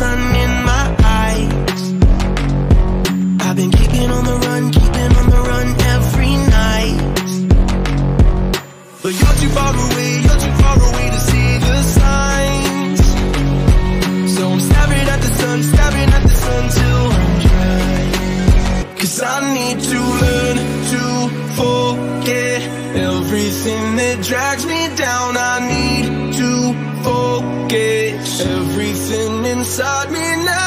sun in my eyes. I've been keeping on the run, keeping on the run every night. But you're too far away, you're too far away to see the signs. So I'm staring at the sun, staring at the sun till I'm dry. Cause I need to learn to forget everything that drags me down. I need to forget everything inside me now.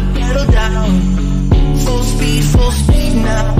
the pedal down. Full speed, full speed now.